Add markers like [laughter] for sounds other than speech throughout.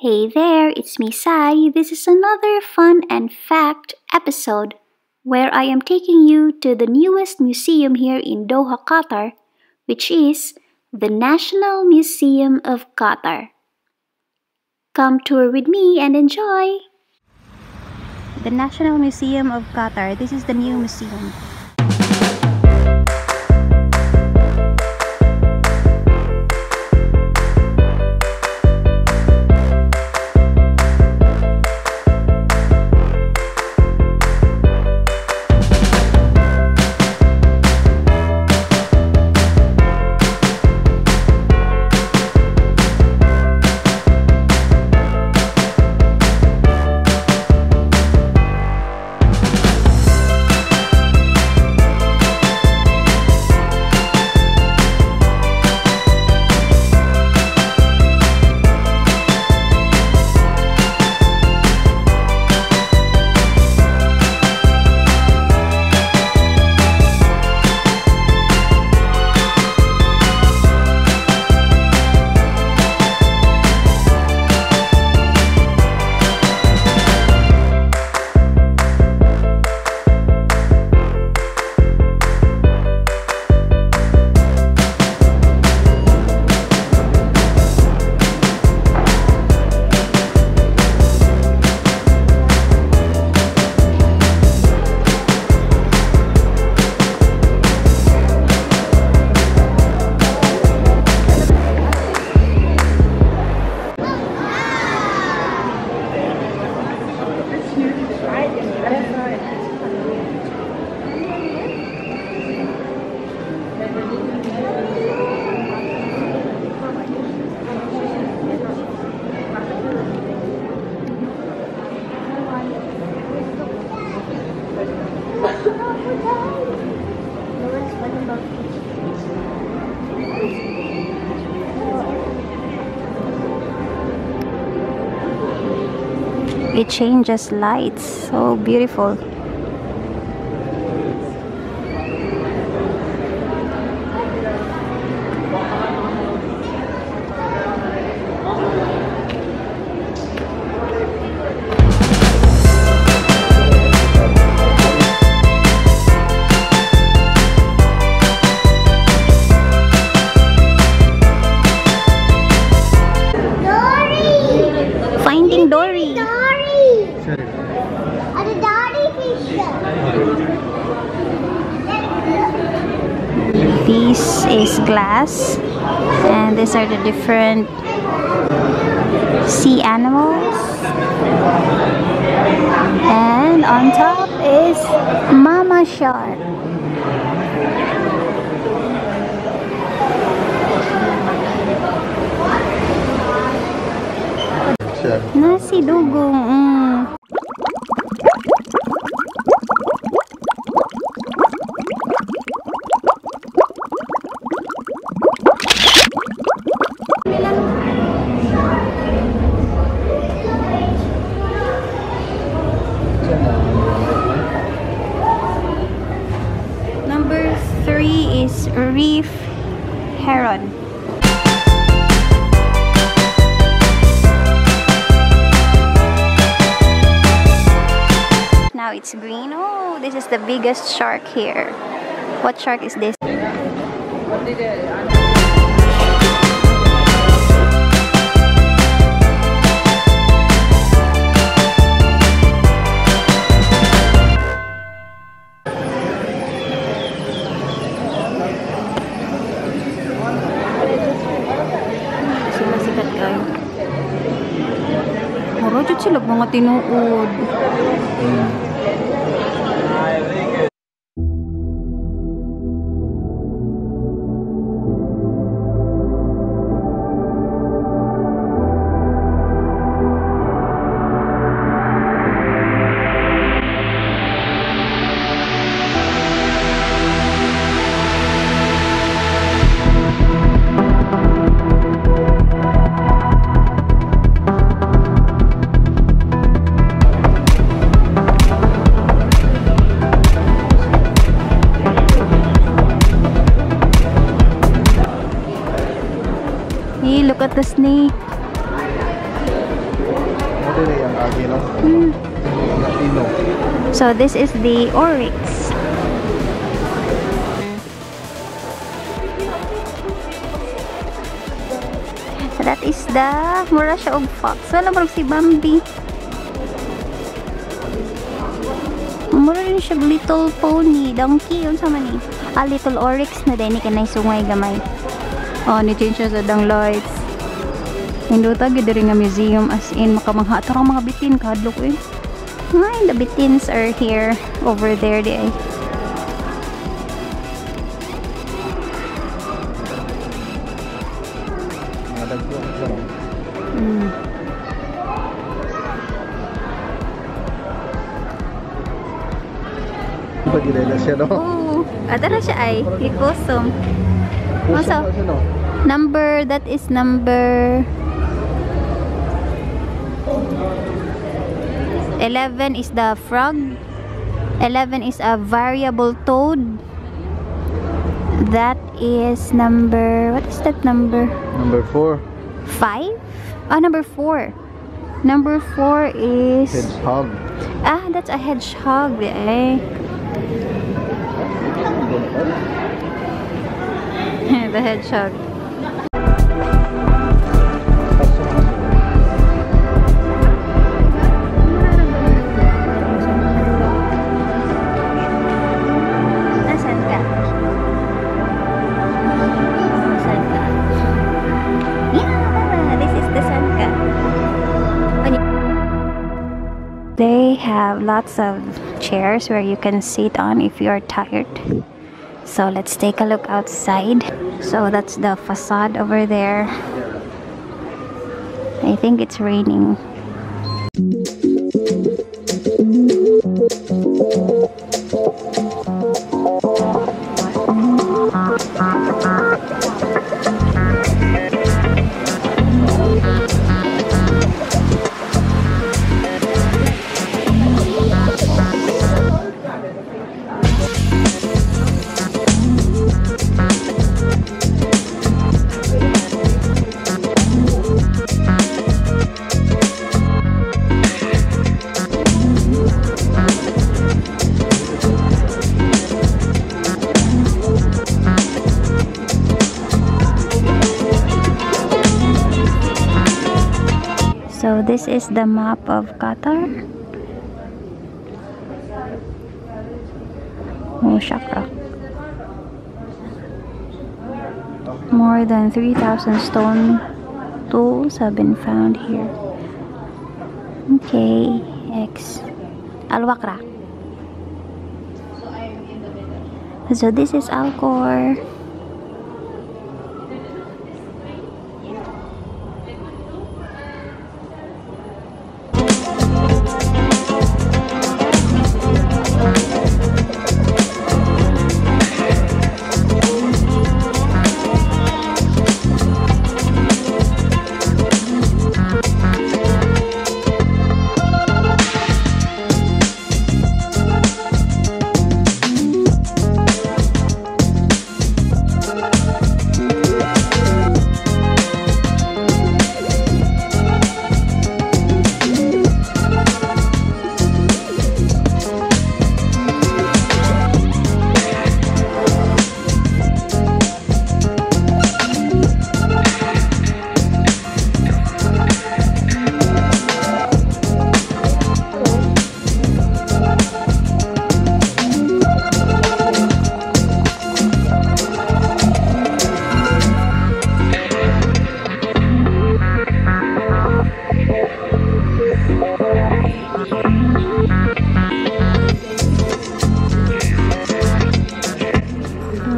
Hey there, it's me Sigh. This is another fun and fact episode where I am taking you to the newest museum here in Doha, Qatar, which is the National Museum of Qatar. Come tour with me and enjoy! The National Museum of Qatar. This is the new museum. Changes lights, so beautiful. And these are the different sea animals. And on top is Mama Shark. Shark here. What shark is this? Sila sikat kayo. Muro jud sila mga tinuod. Agi no. Hmm. So this is the oryx. That is the mura siya og fox. Wala marag si Bambi. Mura rin siya little pony, donkey, yun sa man eh. Ah, little oryx na din, ni kanay sungay gamay. Oh, ni change siya sa dang lights. Hindi ta gid rin nga museum as in makamangha ito mga bitin kadlok eh. Ay, the bitins are here over there di ay. Mm. Iba gila na siya no. Oh, ada na siya ay ikusom. Puso Asa? na siya no. Number that is number 11 is the frog. 11 is a variable toad. That is number what is that number? Number 4. 5? Ah, number 4. Number 4 is Hedgehog. Ah, that's a hedgehog. Eh. [laughs] the hedgehog. Have lots of chairs where you can sit on if you're tired. So let's take a look outside. So that's the facade over there. I think it's raining. Is the map of Qatar. Oh, Shakra. More than 3,000 stone tools have been found here. Okay, X. Al Wakra. So this is Al Khor.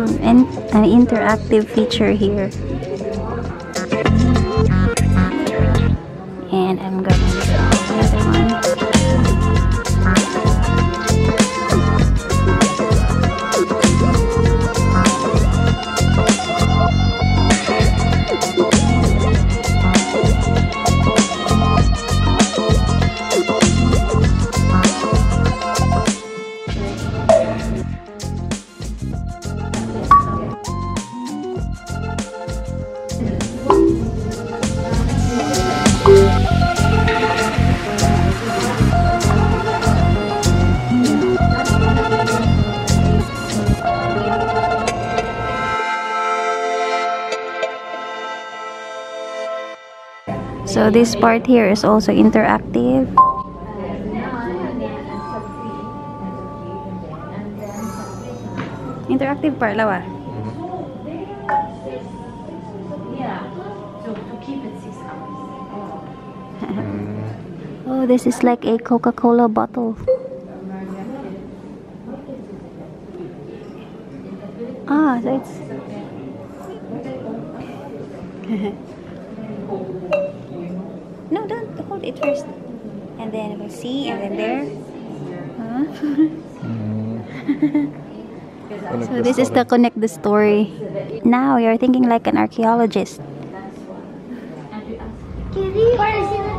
Um, and an interactive feature here. And I'm gonna So this part here is also interactive. Interactive part lawa. [laughs] Oh, this is like a Coca-Cola bottle. Ah, so it's [laughs] it first. And then we'll see, and then there. Huh? [laughs] So this is the connect the story. Now you're thinking like an archaeologist. Kiri, para sila.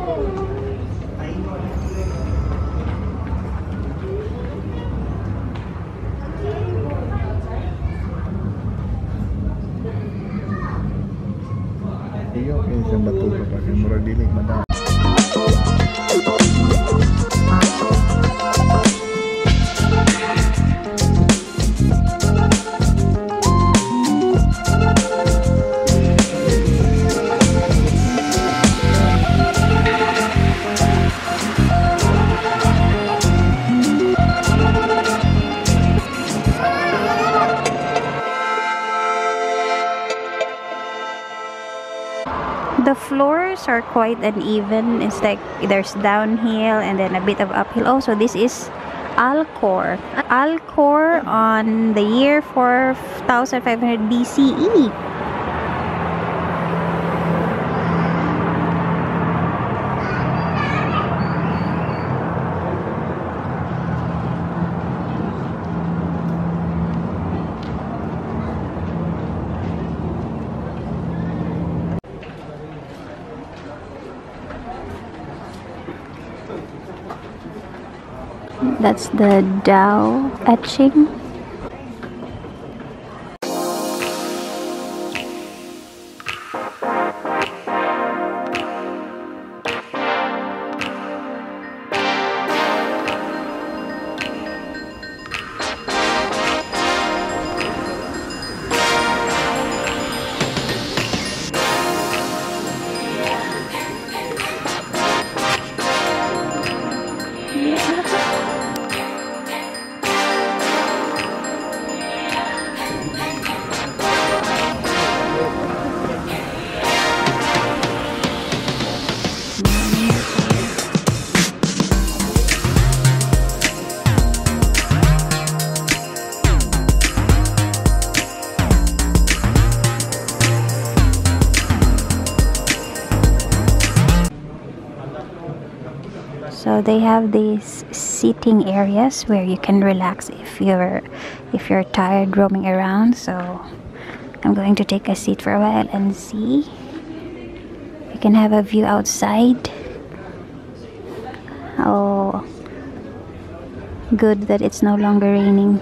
Iyo, eh, kinsa bato ka pa kay murag are quite uneven. It's like there's downhill and then a bit of uphill. Also, this is Al Khor. Alcor on the year 4500 BCE. That's the dhow etching. They have these seating areas where you can relax if you're if you're tired roaming around. So I'm going to take a seat for a while and see. You can have a view outside. Oh, good that it's no longer raining.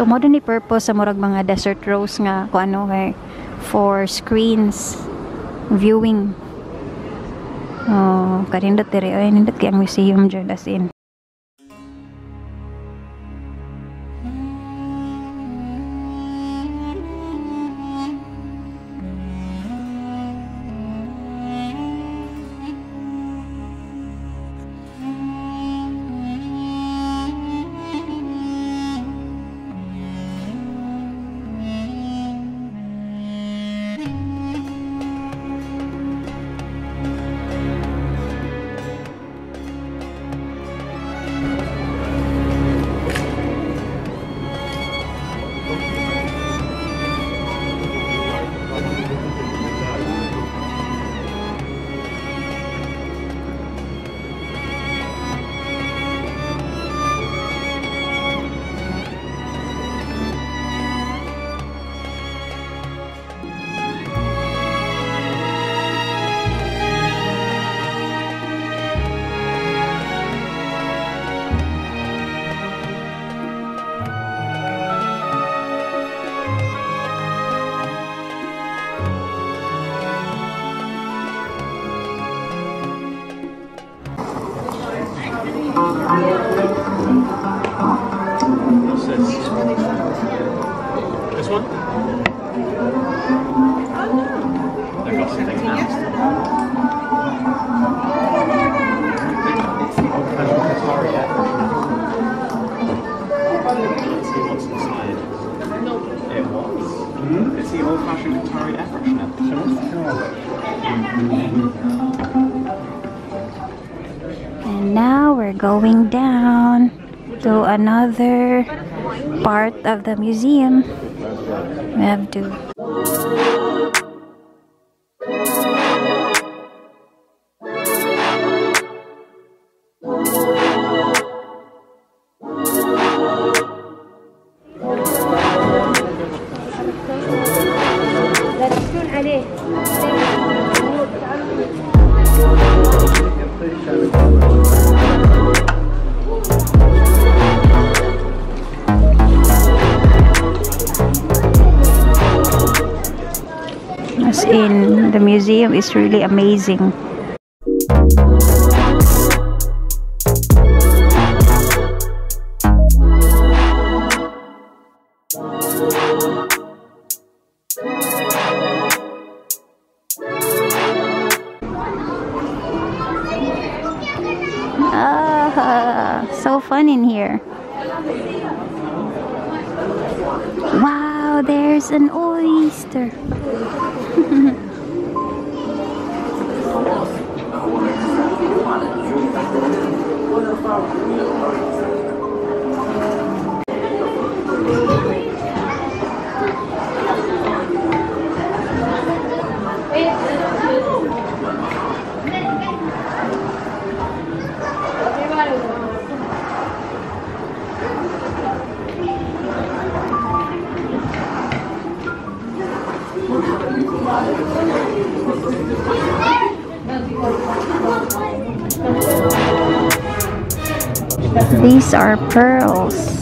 So mo ni purpose sa murag mga desert rose nga kung ano kay for screens viewing. Oh, kanindot diri ay nindot kay ang museum jud as in. Part of the museum. We have to. Is really amazing. Ah, so fun in here. Wow, there's an oyster. What the fuck? These are pearls.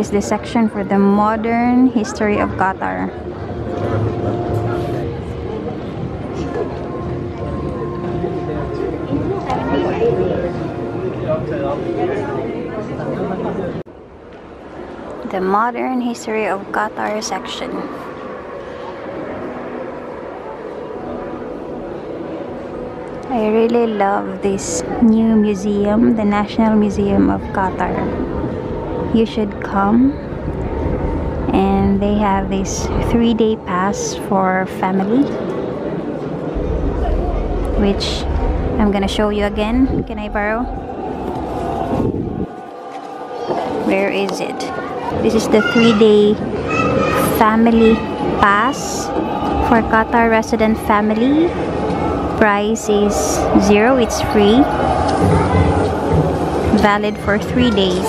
Is the section for the modern history of Qatar. The modern history of Qatar section. I really love this new museum, the National Museum of Qatar you should come. And they have this three-day pass for family which I'm gonna show you again. Can I borrow? Where is it? This is the three-day family pass for Qatar resident family. Price is zero it's free valid for three days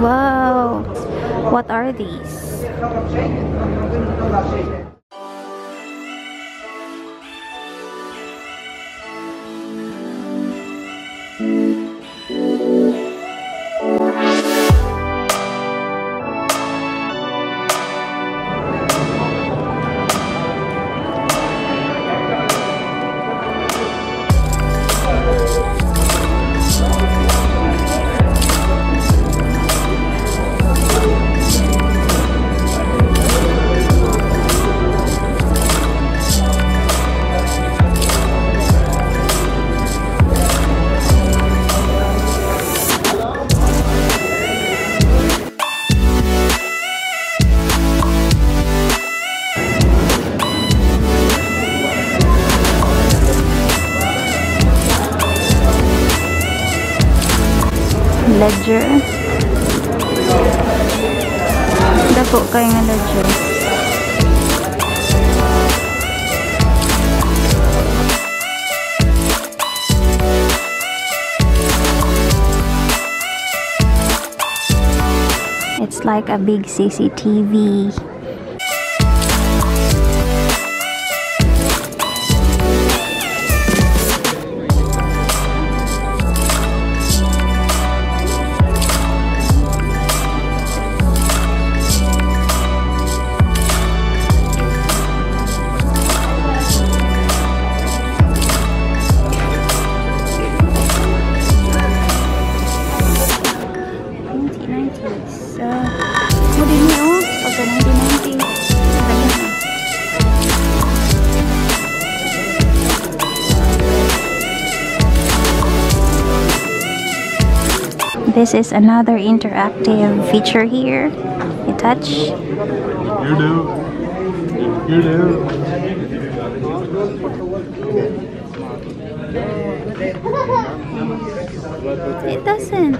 Wow! What are these? ledger. Dako kay nga ledger. It's like a big CCTV. This is another interactive feature here. You touch. You do. You do. It doesn't.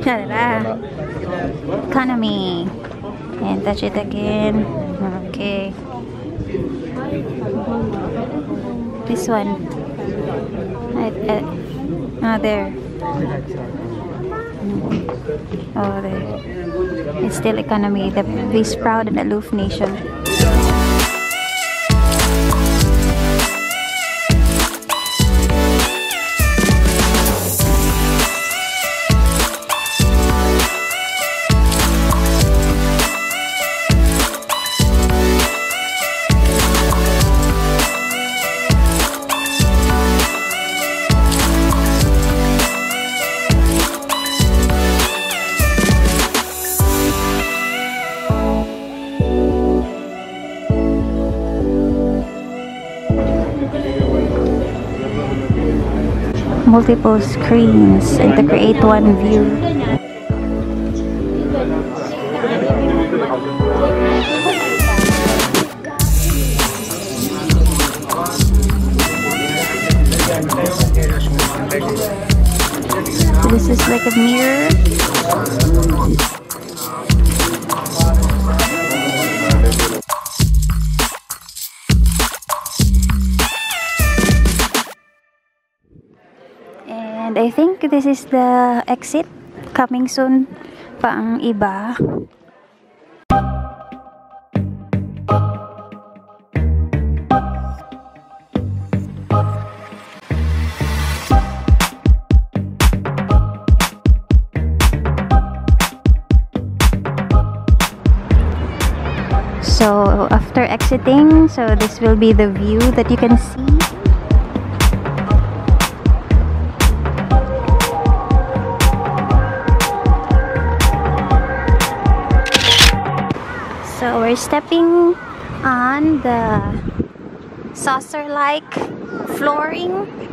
Ta-da-da. Economy. And touch it again. Okay. This one. I, I, oh, there. Oh. It's still economy. The this proud and aloof nation. Multiple screens and to create one view. The exit. Coming soon pa ang iba. So after exiting, so this will be the view that you can see. We're stepping on the saucer-like flooring.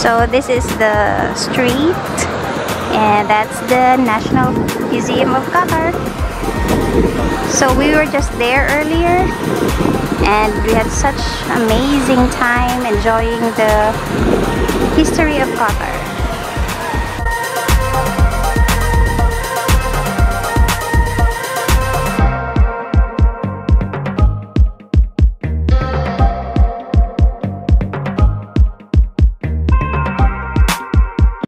So this is the street and that's the National Museum of Qatar. So we were just there earlier and we had such amazing time enjoying the history of Qatar.